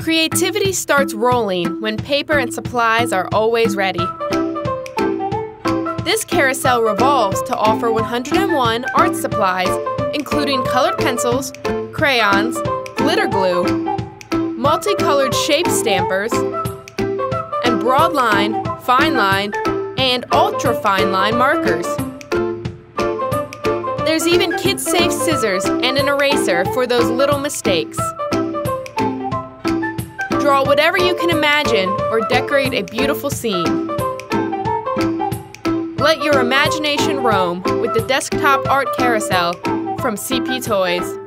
Creativity starts rolling when paper and supplies are always ready. This carousel revolves to offer 101 art supplies, including colored pencils, crayons, glitter glue, multicolored shape stampers, and broad line, fine line, and ultra fine line markers. There's even kid-safe scissors and an eraser for those little mistakes. Draw whatever you can imagine or decorate a beautiful scene. Let your imagination roam with the desktop art carousel from CP Toys.